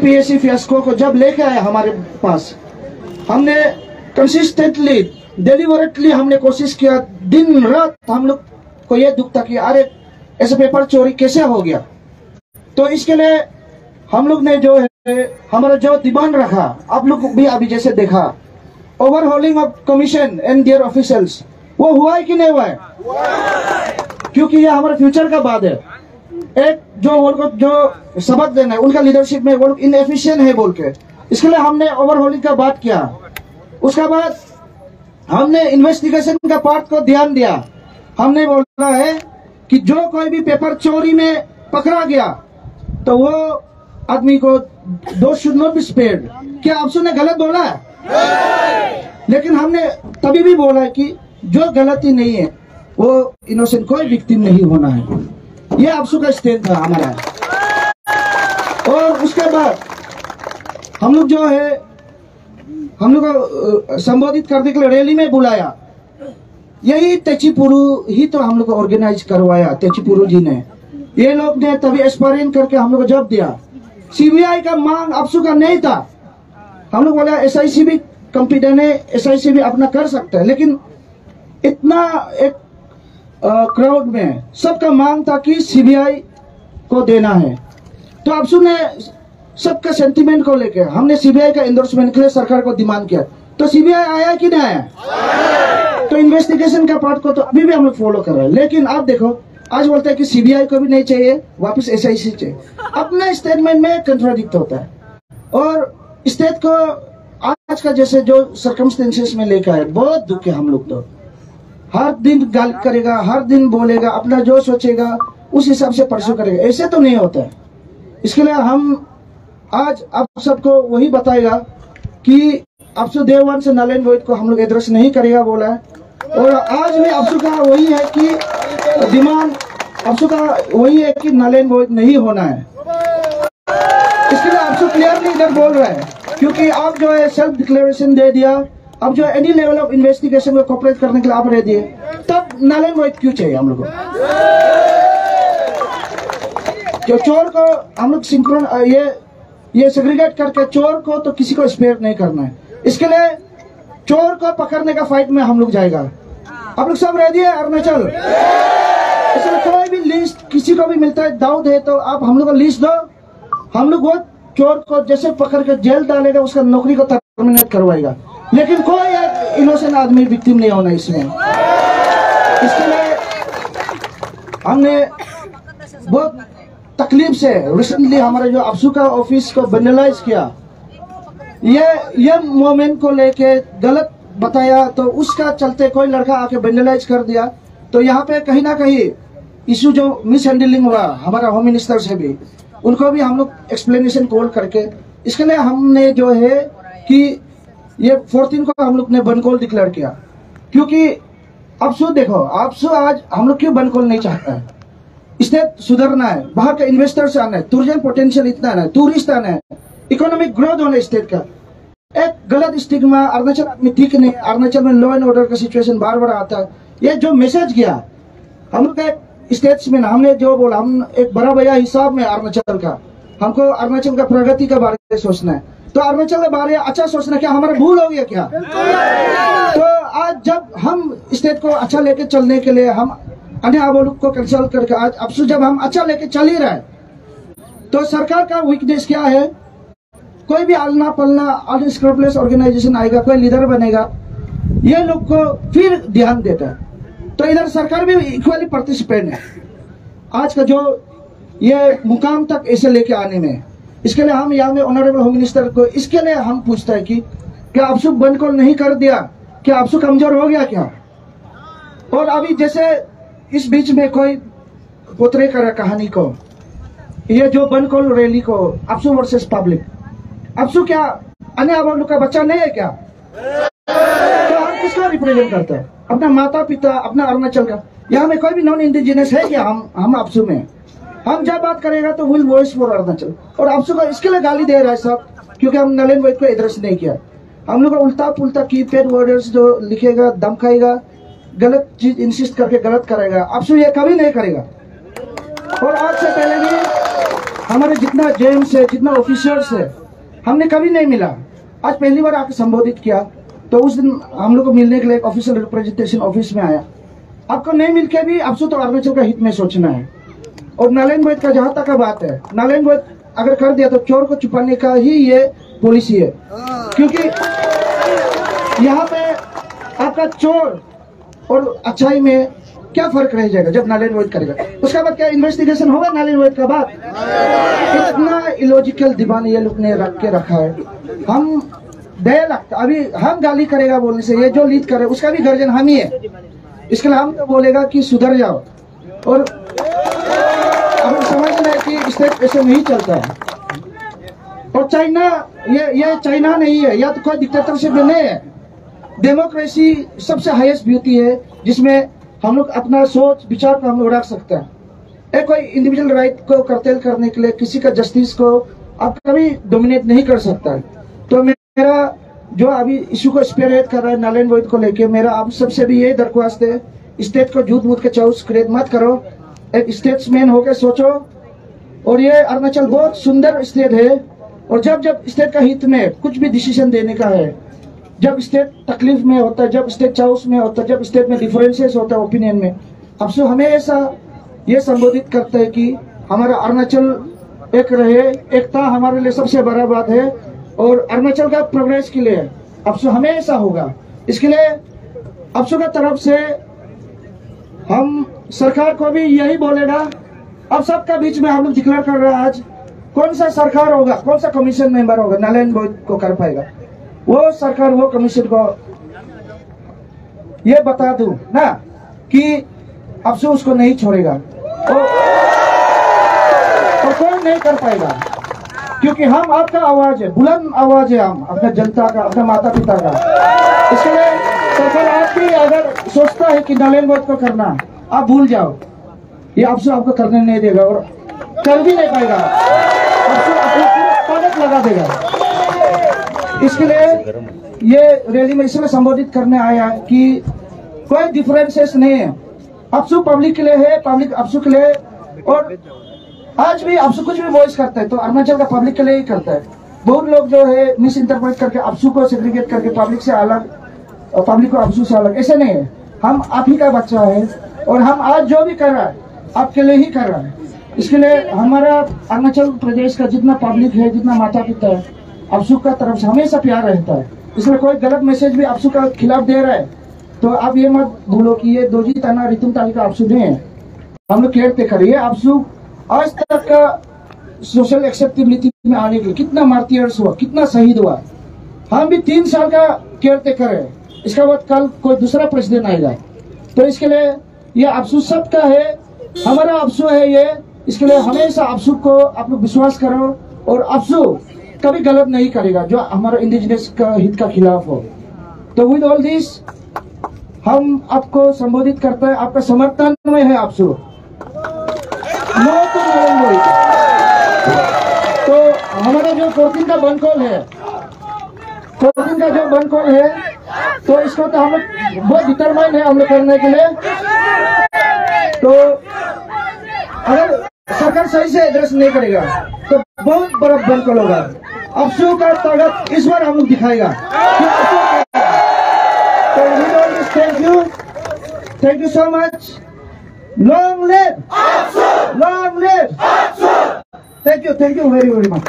UPSC fiasco को जब लेके आया हमारे पास, हमने कंसिस्टेंटली डिलीवरेटली हमने कोशिश किया। दिन, रात हम लोग को ये दुख था कि अरे, ऐसे पेपर चोरी कैसे हो गया? तो इसके लिए हम लोग ने जो है, हमारा जो डिमांड रखा, आप लोग भी अभी जैसे देखा। Overhauling of commission and dear officials वो हुआ है कि नहीं हुआ है? क्योंकि यह हमारे फ्यूचर का बात है। एक जो उनको जो सबक देना है, उनका लीडरशिप में वो लोग इनएफिशिएंट है बोल के। इसके लिए हमने ओवरहोलिंग का बात किया। उसका बाद हमने इन्वेस्टिगेशन का पार्ट को ध्यान दिया। हमने बोला है कि जो कोई भी पेपर चोरी में पकड़ा गया तो वो आदमी को दो शुड नॉट बी स्पेयर्ड क्या आपसू ने गलत बोला है? लेकिन हमने तभी भी बोला है कि जो गलती नहीं है, वो इनोसेंट कोई विक्टिम नहीं होना है। ये आपसू का स्टैंड था, हमारा। और उसके बाद हम लोग जो है, हम लोग को संबोधित करने के लिए रैली में बुलाया। यही तेचीपुरु ही तो हम लोग को ऑर्गेनाइज करवाया तेचीपुरु जी ने। ये लोग ने तभी एक्सपायरिंग करके हम लोग को जब दिया। सीबीआई का मांग अफसू का नहीं था। हम लोग बोला एस आई सी भी कंप्यूटर है एस आई सी भी अपना कर सकता है, लेकिन इतना एक क्राउड में। सबका मांग था कि सीबीआई को देना है। तो अफसू ने सबका सेंटीमेंट को लेकर हमने सीबीआई का एंडोर्समेंट के लिए सरकार को डिमांड किया। तो सीबीआई आया कि नहीं आया? तो इन्वेस्टिगेशन का पार्ट को तो अभी भी हम लोग फॉलो कर रहे हैं। लेकिन आप देखो, आज बोलते हैं कि सीबीआई को भी नहीं चाहिए, वापस एसआईसी चाहिए। अपना स्टेटमेंट में कंट्राडिक्ट होता है। और स्टेट को आज का जैसे जो सर्कमस्टेंसेस में लेकर है बहुत दुख है हम लोग तो। हर दिन गाली करेगा, हर दिन बोलेगा, अपना जो सोचेगा, उस हिसाब से परसों करेगा। ऐसे तो नहीं होता है। इसके लिए हम आज आप सबको वही बताएगा कि अफसू देववन से नलेन रोहित को हम लोग एड्रेस नहीं करेगा बोला है। और आज भी अफसू का वही है कि डिमांड अफसू का वही है कि नलेन रोहित नहीं होना है। इसके लिए अफसू क्लियरली इधर बोल रहा है, क्योंकि आप जो है सेल्फ डिक्लेरेशन दे दिया। अब जो एनी लेवल ऑफ़ इन्वेस्टिगेशन को कॉपरेट करने के लिए आप रह दिए तब नलेन रोहित क्यों चाहिए हम लोग को? चोर को हम लोग सिंक्रोन ये ये सेग्रीगेट करके चोर को तो किसी को स्पेयर नहीं करना है। इसके लिए चोर को पकड़ने का फाइट में हम लोग जाएगा। आप लोग सब रेडी है, अरुणाचल? इसमें कोई भी लिस्ट किसी को भी मिलता है, दाऊद है तो आप हम लोग को लिस्ट दो। हम लोग वो चोर को जैसे पकड़ के जेल डालेगा, उसका नौकरी को टर्मिनेट करवाएगा। लेकिन कोई एक इनोसेंट आदमी विक्टिम नहीं होना इसमें। इसके लिए हमने बहुत तकलीफ़ से रिसेंटली हमारे जो अफसू का ऑफ़िस को बनलाइज किया, ये ये मोमेंट को लेके गलत बताया तो उसका चलते कोई लड़का आके बनलाइज कर दिया। तो यहाँ पे कहीं ना कहीं इशू जो मिस हैंडलिंग हुआ, हमारा होम मिनिस्टर से भी, उनको भी हम लोग एक्सप्लेनेशन कॉल करके, इसके लिए हमने जो है कि ये फोर्टीन को हम लोग ने बनकोल डिक्लेयर किया। क्योंकि अफसू देखो अफसू आज हम लोग क्यों बनकोल नहीं चाहता है? स्टेट सुधरना है, बाहर का इन्वेस्टर्स आना है टूरिज़्म पोटेंशियल इतना है टूरिस्ट आना है इकोनॉमिक ग्रोथ होना स्टेट का। एक गलत स्टिग्मा अरुणाचल आदमी ठीक नहीं अरुणाचल में लॉ एंड ऑर्डर का सिचुएशन बार बार आता है। ये जो मैसेज गया, हम लोग एक स्टेट्स में हमने जो बोला, हम एक बड़ा भैया हिसाब में अरुणाचल का। हमको अरुणाचल का प्रगति के बारे में सोचना है। तो अरुणाचल के बारे में अच्छा सोचना क्या? हमारा भूल हो गया क्या? तो आज जब हम स्टेट को अच्छा लेके चलने के लिए हम अन्य आबोलुक को कंसल्ट करके आज अब जब हम अच्छा लेके चल ही रहे तो सरकार का वीकनेस क्या है? कोई भी आलना पलना अनस्क्रोपलेस ऑर्गेनाइजेशन आएगा, कोई लीडर बनेगा, ये लोग को फिर ध्यान देता है। तो इधर सरकार भी इक्वली पार्टिसिपेट है। आज का जो ये मुकाम तक ऐसे लेके आने में इसके लिए हम यहाँ में ऑनरेबल होम मिनिस्टर को इसके लिए हम पूछते हैं कि क्या आपसु बंद को नहीं कर दिया? क्या आपसु कमज़ोर हो गया क्या? और अभी जैसे इस बीच में कोई पोतरे कर कहानी को, ये जो बनकोल रैली को अपसू वर्सेस पब्लिक अपसू क्या अन्य आवाम का बच्चा नहीं है क्या? तो हम किसको रिप्रेजेंट करते हैं? अपना माता पिता अपना अरुणाचल का, यहाँ में कोई भी नॉन इंडिजिनियस है क्या हम हम अपसू में? हम जब बात करेगा तो विल वॉइस फॉर अरुणाचल और आप को इसके लिए गाली दे रहा है सब, क्योंकि हम नलेन वैद को एड्रेस नहीं किया। हम लोग उल्टा पुल्टा की पेड वर्डर्स जो लिखेगा धमकाएगा गलत चीज़ इंसिस्ट करके गलत करेगा। अपसू ये कभी नहीं करेगा। और आज से पहले भी हमारे जितना जेम्स है, जितना ऑफिसर्स है, हमने कभी नहीं मिला। आज पहली बार आपको संबोधित किया तो उस दिन हम लोग को मिलने के लिए एक ऑफिशियल रिप्रेजेंटेशन ऑफ़िस में आया। आपको नहीं मिल के भी आपसे तो अरुणाचल का हित में सोचना है। और नारायण वैद का जहाँ तक का बात है, नारायण वैद अगर कर दिया तो चोर को छुपाने का ही ये पॉलिसी है। क्योंकि यहाँ पे आपका चोर और अच्छाई में क्या फ़र्क रह जाएगा जब नारायण वैद करेगा? उसके बाद क्या इन्वेस्टिगेशन होगा नारायण वैद का बाद इतना इलॉजिकल दीवान ये लोग ने रख के रखा है। हम दया लगता अभी हम गाली करेगा बोलने से, ये जो लीड करे उसका भी गर्जन हम ही है। इसके लिए हम तो बोलेगा कि सुधर जाओ। और स्टेट ऐसे नहीं चलता है। और चाइना, ये ये चाइना नहीं है। या तो कोई डिक्टेटरशिप नहीं है। डेमोक्रेसी सबसे हाईएस्ट ब्यूटी है, जिसमें हम लोग अपना सोच, विचार को हम लोग रख सकते हैं। एक कोई इंडिविजुअल राइट को करतेल करने के लिए किसी का जस्टिस को आप कभी डोमिनेट नहीं कर सकता है। तो मेरा जो अभी इशू को स्पेयर कर रहा है नारायण वैद को लेके, मेरा आप सबसे भी यही दरख्वास्त है स्टेट को झूठ मूठ के चाउस क्रिएट मत करो। एक स्टेट्समैन होकर सोचो और ये अरुणाचल बहुत सुंदर स्टेट है। और जब जब स्टेट का हित में कुछ भी डिसीज़न देने का है, जब स्टेट तकलीफ़ में होता है, जब स्टेट चाउस में होता है, जब स्टेट में डिफरेंसेस होता है ओपिनियन में, अब से हमेशा ये संबोधित करते हैं कि हमारा अरुणाचल एक रहे, एकता हमारे लिए सबसे बड़ा बात है और अरुणाचल का प्रोग्रेस के लिए अब से हमेशा होगा। इसके लिए अफसों का तरफ़ से हम सरकार को भी यही बोलेगा अब सबका बीच में हम लोग डिक्लेयर कर रहे हैं आज कौन सा सरकार होगा कौन सा कमीशन मेंबर होगा नारायण बोध को कर पाएगा? वो सरकार वो कमीशन को ये बता दू ना कि अब से उसको नहीं छोड़ेगा। और, और कोई नहीं कर पाएगा? क्योंकि हम आपका आवाज़ है बुलंद आवाज़ है हम अपने जनता का अपने माता पिता का इसलिए सरकार आप भी अगर सोचता है कि नारायण बोध को करना आप भूल जाओ। ये आपसे आपको करने नहीं देगा और कर भी नहीं पाएगा। आपसे ताकत लगा देगा। इसके लिए ये रैली में इसलिए संबोधित करने आया कि कोई डिफरेंसेस नहीं है। अफसू पब्लिक के लिए है पब्लिक अफसू के लिए और आज भी अफसू कुछ भी वॉइस करता है तो अरुणाचल का पब्लिक के लिए ही करता है। बहुत लोग जो है मिस इंटरप्रेट करके अफसू को सेग्रीगेट करके पब्लिक से अलग पब्लिक को अफसू से अलग। ऐसे नहीं है। हम आप ही का बच्चा है और हम आज जो भी कर रहा है आपके लिए ही कर रहा है। इसके लिए हमारा अरुणाचल प्रदेश का जितना पब्लिक है, जितना माता पिता है अफसू का तरफ़ से हमेशा प्यार रहता है। इसलिए कोई गलत मैसेज भी अफसू का खिलाफ दे रहा है तो आप ये मत भूलो कि ये दोजी तना, रितुम ताली का अफसू नहीं है। हम लोग केयर टेकर ये अफसू आज तक का सोशल एक्सेप्टेबिलिटी में आने के लिए कितना मार्टियर्स हुआ, कितना शहीद हुआ। हम भी तीन साल का केयर टेकर है। इसके बाद कल कोई दूसरा प्रेसिडेंट आएगा तो इसके लिए ये अफसू सबका है। हमारा अफसू है ये। इसके लिए हमेशा अफसू को आप लोग विश्वास करो और अफसू कभी गलत नहीं करेगा, जो हमारा इंडिजिनस का हित का खिलाफ हो। तो विद ऑल दिस हम आपको संबोधित करते हैं, आपका समर्थन में है मोदी तो हमारा जो फोर्टीन का बंद कॉल है फोर्टीन का जो बंद कॉल है तो इसको तो हम बहुत डिटरमाइन है हम लोग करने के लिए। तो अगर सरकार सही से एड्रेस नहीं करेगा तो बहुत बड़ा बंद कॉल होगा अफसू का ताकत इस बार हम लोग दिखाएगा। तो thank you thank you so much long live long live thank you thank you very very much